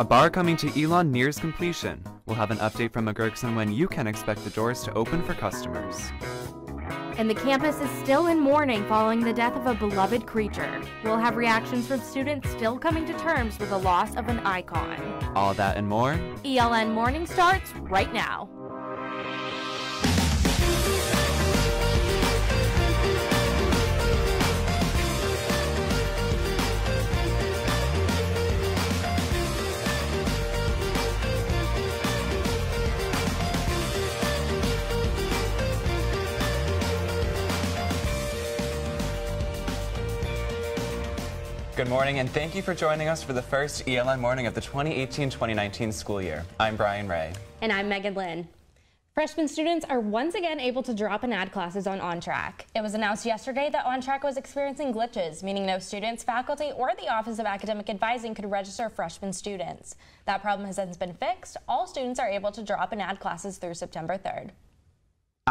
A bar coming to Elon nears completion. We'll have an update from McGurk's on when you can expect the doors to open for customers. And the campus is still in mourning following the death of a beloved creature. We'll have reactions from students still coming to terms with the loss of an icon. All that and more. ELN Morning starts right now. Good morning, and thank you for joining us for the first ELN morning of the 2018-2019 school year. I'm Brian Ray. And I'm Megan Lynn. Freshman students are once again able to drop and add classes on OnTrack. It was announced yesterday that OnTrack was experiencing glitches, meaning no students, faculty, or the Office of Academic Advising could register freshman students. That problem has since been fixed. All students are able to drop and add classes through September 3rd.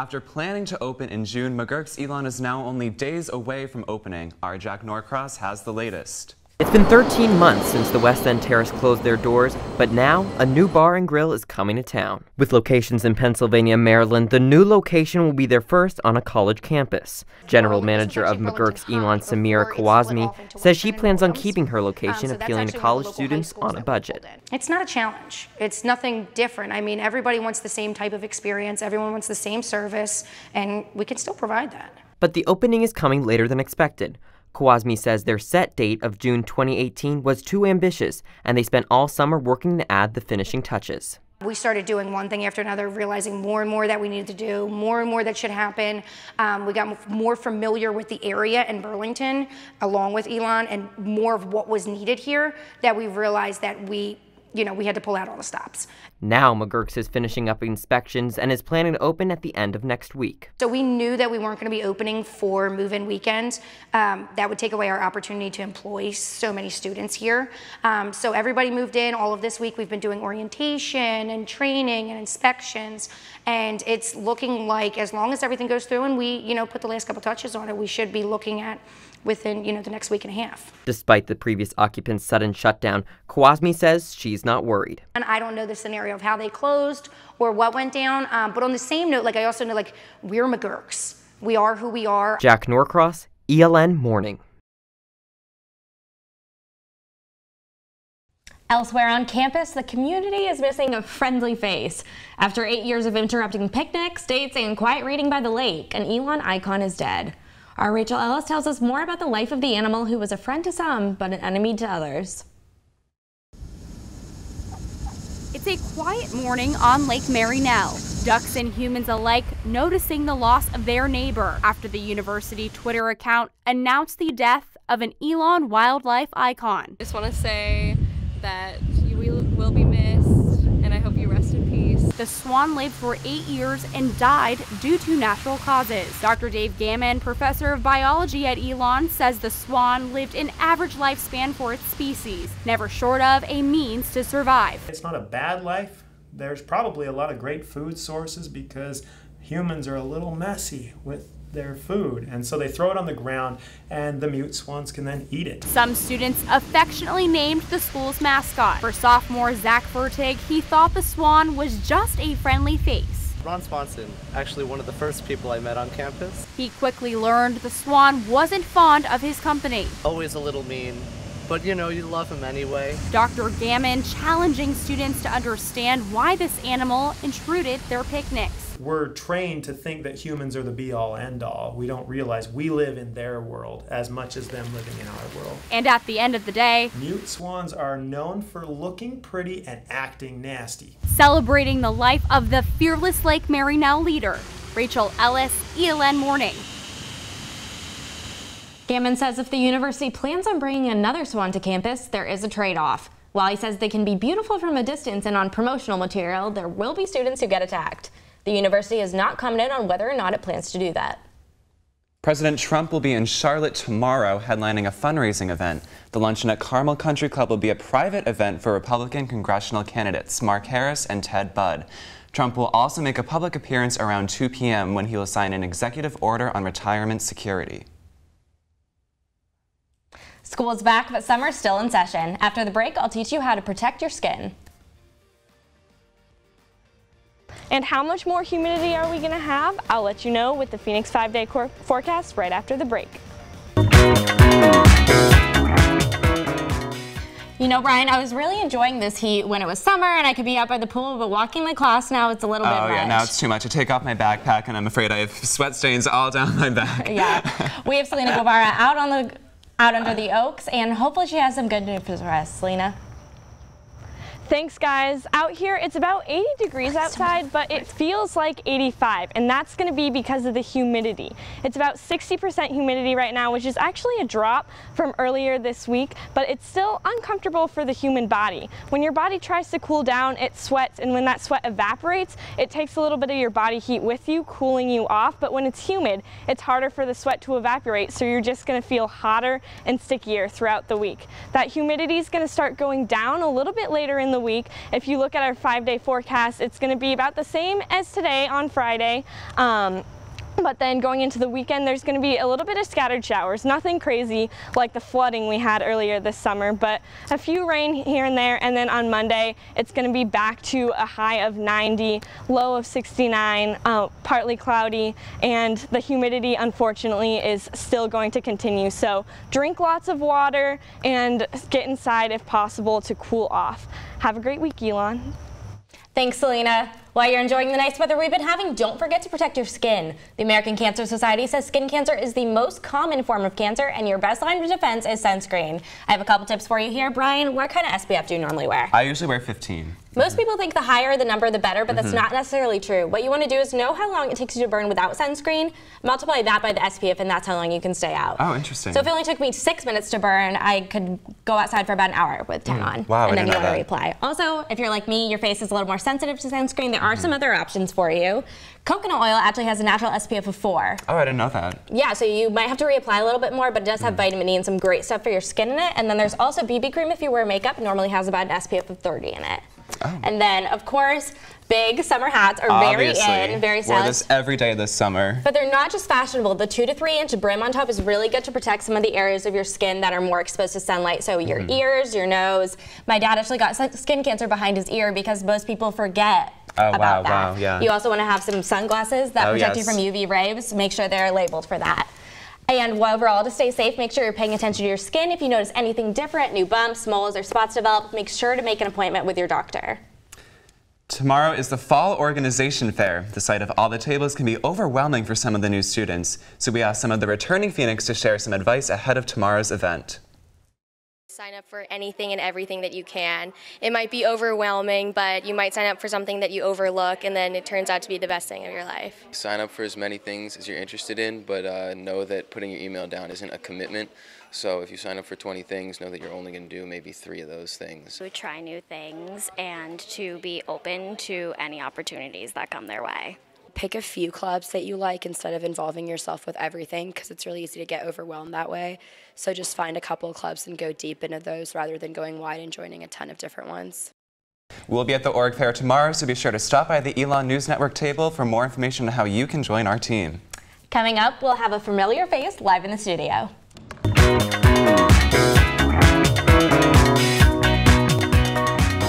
After planning to open in June, McGurk's Elon is now only days away from opening. Our Jack Norcross has the latest. It's been 13 months since the West End Terrace closed their doors, but now a new bar and grill is coming to town. With locations in Pennsylvania and Maryland, the new location will be their first on a college campus. General Manager of McGurk's Elon Samira Kawazmi says she plans on keeping her location um, appealing to college students on a budget. It's not a challenge. It's nothing different. I mean, everybody wants the same type of experience, everyone wants the same service, and we can still provide that. But the opening is coming later than expected. Kawazmi says their set date of June 2018 was too ambitious, and they spent all summer working to add the finishing touches. We started doing one thing after another, realizing more and more that we needed to do, more and more that should happen. Um, we got more familiar with the area in Burlington, along with Elon, and more of what was needed here, that we realized that we you know, we had to pull out all the stops. Now McGurk's is finishing up inspections and is planning to open at the end of next week. So we knew that we weren't going to be opening for move-in weekends. Um, that would take away our opportunity to employ so many students here. Um, so everybody moved in. All of this week we've been doing orientation and training and inspections, and it's looking like as long as everything goes through and we, you know, put the last couple touches on it, we should be looking at within you know the next week and a half. Despite the previous occupant's sudden shutdown, Kawazmi says she's not worried. And I don't know the scenario of how they closed or what went down, um, but on the same note, like I also know like we're McGurks. We are who we are. Jack Norcross, ELN Morning. Elsewhere on campus, the community is missing a friendly face. After eight years of interrupting picnics, dates, and quiet reading by the lake, an Elon icon is dead. Our Rachel Ellis tells us more about the life of the animal who was a friend to some, but an enemy to others. It's a quiet morning on Lake Mary Nell. Ducks and humans alike noticing the loss of their neighbor after the university Twitter account announced the death of an Elon wildlife icon. I just want to say that you will be missed and I hope you rest in peace. The swan lived for eight years and died due to natural causes. Dr. Dave Gammon, professor of biology at Elon, says the swan lived an average lifespan for its species, never short of a means to survive. It's not a bad life. There's probably a lot of great food sources because humans are a little messy with their food. And so they throw it on the ground and the mute swans can then eat it. Some students affectionately named the school's mascot. For sophomore Zach Vertig, he thought the swan was just a friendly face. Ron Swanson, actually one of the first people I met on campus. He quickly learned the swan wasn't fond of his company. Always a little mean, but you know, you love him anyway. Dr. Gammon challenging students to understand why this animal intruded their picnics we're trained to think that humans are the be all end all. We don't realize we live in their world as much as them living in our world. And at the end of the day, mute swans are known for looking pretty and acting nasty. Celebrating the life of the fearless Lake Mary Nell leader, Rachel Ellis, ELN Morning. Gammon says if the university plans on bringing another swan to campus, there is a trade-off. While he says they can be beautiful from a distance and on promotional material, there will be students who get attacked. The university has not commented on whether or not it plans to do that. President Trump will be in Charlotte tomorrow headlining a fundraising event. The luncheon at Carmel Country Club will be a private event for Republican congressional candidates Mark Harris and Ted Budd. Trump will also make a public appearance around 2 p.m. when he will sign an executive order on retirement security. School is back, but summer's still in session. After the break, I'll teach you how to protect your skin. And how much more humidity are we going to have? I'll let you know with the Phoenix 5-day forecast right after the break. You know, Brian, I was really enjoying this heat when it was summer and I could be out by the pool, but walking the class now it's a little oh, bit much. Oh yeah, now it's too much. I take off my backpack and I'm afraid I have sweat stains all down my back. yeah. We have Selena Guevara out on the out under the oaks and hopefully she has some good news for us. Selena. Thanks guys. Out here it's about 80 degrees outside, but it feels like 85 and that's gonna be because of the humidity. It's about 60% humidity right now, which is actually a drop from earlier this week, but it's still uncomfortable for the human body. When your body tries to cool down, it sweats and when that sweat evaporates, it takes a little bit of your body heat with you, cooling you off, but when it's humid, it's harder for the sweat to evaporate, so you're just gonna feel hotter and stickier throughout the week. That humidity is gonna start going down a little bit later in the week. If you look at our five day forecast, it's gonna be about the same as today on Friday. Um, but then going into the weekend, there's going to be a little bit of scattered showers. Nothing crazy like the flooding we had earlier this summer, but a few rain here and there. And then on Monday, it's going to be back to a high of 90, low of 69, uh, partly cloudy, and the humidity, unfortunately, is still going to continue. So drink lots of water and get inside if possible to cool off. Have a great week, Elon. Thanks, Selena. While you're enjoying the nice weather we've been having, don't forget to protect your skin. The American Cancer Society says skin cancer is the most common form of cancer and your best line of defense is sunscreen. I have a couple tips for you here. Brian, what kind of SPF do you normally wear? I usually wear 15. Most people think the higher the number, the better, but that's mm -hmm. not necessarily true. What you want to do is know how long it takes you to burn without sunscreen, multiply that by the SPF, and that's how long you can stay out. Oh, interesting. So if it only took me six minutes to burn, I could go outside for about an hour with 10 mm. on. Wow, And then you want to reapply. Also, if you're like me, your face is a little more sensitive to sunscreen, there are mm -hmm. some other options for you. Coconut oil actually has a natural SPF of 4. Oh, I didn't know that. Yeah, so you might have to reapply a little bit more, but it does have mm. vitamin E and some great stuff for your skin in it. And then there's also BB cream if you wear makeup, normally has about an SPF of 30 in it. Oh. And then, of course, big summer hats are Obviously. very in, very stylish. Wear this every day this summer. But they're not just fashionable. The two to three inch brim on top is really good to protect some of the areas of your skin that are more exposed to sunlight. So your mm. ears, your nose. My dad actually got skin cancer behind his ear because most people forget Oh, about wow, that. wow, yeah. You also want to have some sunglasses that oh, protect yes. you from UV rays. Make sure they're labeled for that. And overall, to stay safe, make sure you're paying attention to your skin. If you notice anything different, new bumps, moles, or spots develop, make sure to make an appointment with your doctor. Tomorrow is the Fall Organization Fair. The sight of all the tables can be overwhelming for some of the new students, so we asked some of the returning Phoenix to share some advice ahead of tomorrow's event. Sign up for anything and everything that you can. It might be overwhelming, but you might sign up for something that you overlook, and then it turns out to be the best thing of your life. Sign up for as many things as you're interested in, but uh, know that putting your email down isn't a commitment. So if you sign up for 20 things, know that you're only going to do maybe three of those things. To try new things and to be open to any opportunities that come their way. Pick a few clubs that you like instead of involving yourself with everything because it's really easy to get overwhelmed that way. So just find a couple of clubs and go deep into those rather than going wide and joining a ton of different ones. We'll be at the org fair tomorrow, so be sure to stop by the Elon News Network table for more information on how you can join our team. Coming up, we'll have a familiar face live in the studio.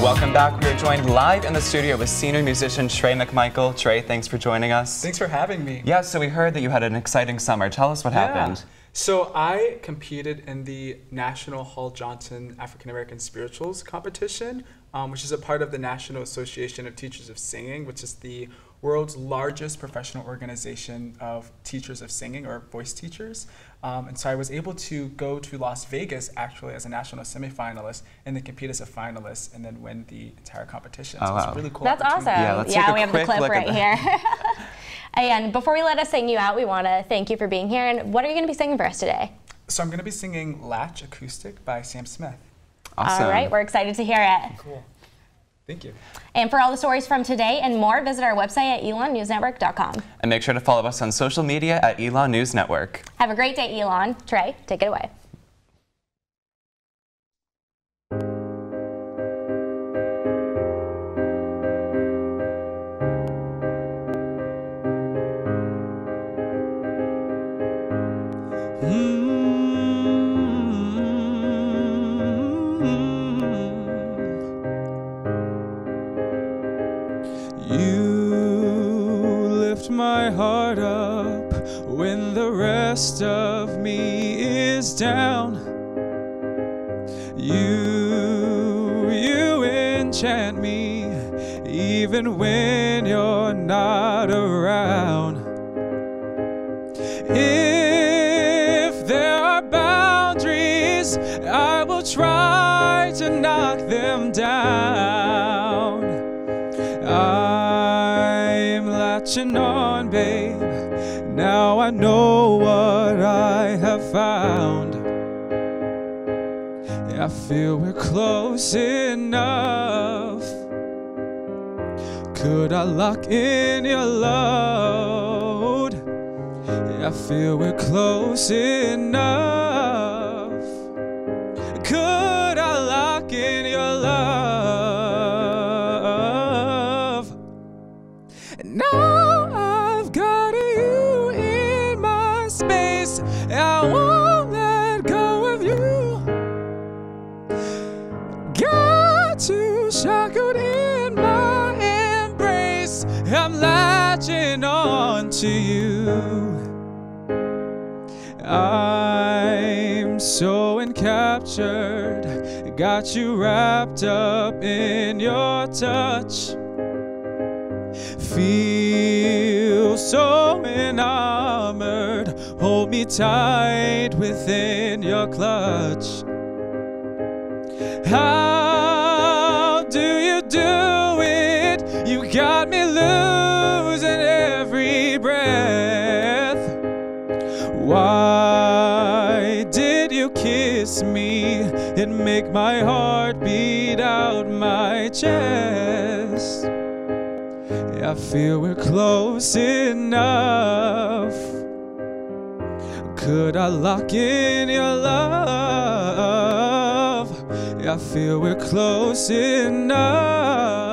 Welcome back. We are joined live in the studio with senior musician Trey McMichael. Trey, thanks for joining us. Thanks for having me. Yeah, so we heard that you had an exciting summer. Tell us what yeah. happened. So I competed in the National Hall Johnson African American Spirituals competition, um, which is a part of the National Association of Teachers of Singing, which is the world's largest professional organization of teachers of singing or voice teachers. Um, and so I was able to go to Las Vegas actually as a national semifinalist and then compete as a finalist and then win the entire competition. Oh, so wow. it's really cool. That's awesome. Yeah, yeah we have the clip right here. and before we let us sing you out, we want to thank you for being here. And what are you going to be singing for us today? So I'm going to be singing Latch Acoustic by Sam Smith. Awesome. All right, we're excited to hear it. Cool. Thank you. And for all the stories from today and more, visit our website at elonnewsnetwork.com. And make sure to follow us on social media at Elon News Network. Have a great day, Elon. Trey, take it away. You, you enchant me even when you're not around. If there are boundaries, I will try to knock them down. I'm latching on, babe. Now I know what I have found. I feel we're close enough. Could I lock in your load? I feel we're close enough. To you. I'm so encaptured, got you wrapped up in your touch. Feel so enamored, hold me tight within your clutch. How do you do it? You got kiss me and make my heart beat out my chest? I feel we're close enough. Could I lock in your love? I feel we're close enough.